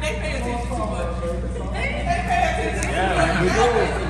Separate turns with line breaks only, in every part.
They pay attention too much. They, they pay attention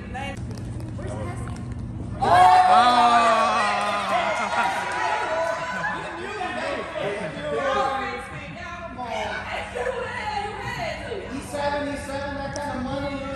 the
name.
Seventy-seven, that kind of money.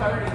30.